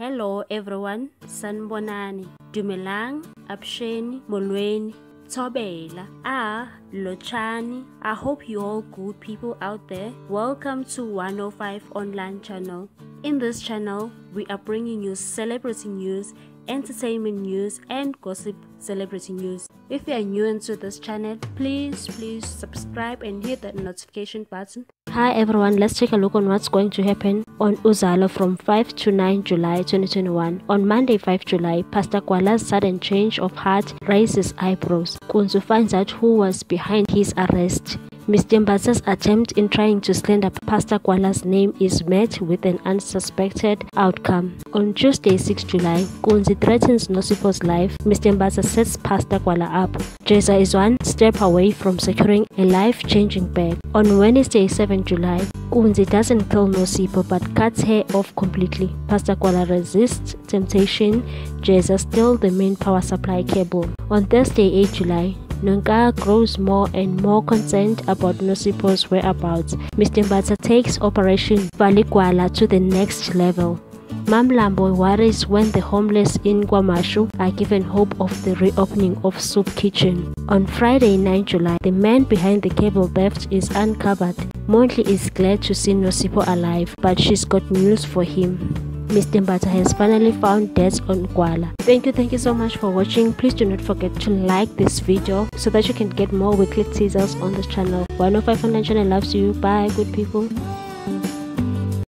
Hello everyone, Sanbonani, Dumelang, Absheni, Molweni, Tobela, Ah, Lochani. I hope you all good people out there. Welcome to 105 online channel. In this channel, we are bringing you celebrity news, entertainment news and gossip celebrity news. If you are new into this channel, please please subscribe and hit that notification button. Hi everyone, let's take a look on what's going to happen on Uzalo from 5 to 9 July 2021. On Monday 5 July, Pastor Gwala's sudden change of heart raises eyebrows. Nkunzi finds out who was behind his arrest. Mr. Mbatha's attempt in trying to slander Pastor Gwala's name is met with an unsuspected outcome. On Tuesday 6 July, Nkunzi threatens Nosipho's life. Mr. Mbatha sets Pastor Gwala up. Jeza is one step away from securing a life-changing bag. On Wednesday 7 July, Nkunzi doesn't kill Nosipho but cuts her off completely. Pastor Gwala resists temptation. Jeza steals the main power supply cable. On Thursday 8 July, Nonka grows more and more concerned about Nosipho's whereabouts. Mr. Mbatha takes Operation Valikwala to the next level. Mamlambo worries when the homeless in Kwamashu are given hope of the reopening of Soup Kitchen. On Friday 9 July, the man behind the cable theft is uncovered. Mondli is glad to see Nosipho alive, but she's got news for him. Mr. Mbatha has finally found death on Gwala. Thank you, thank you so much for watching. Please do not forget to like this video so that you can get more weekly teasers on this channel. 105 Online Channel loves you. Bye, good people.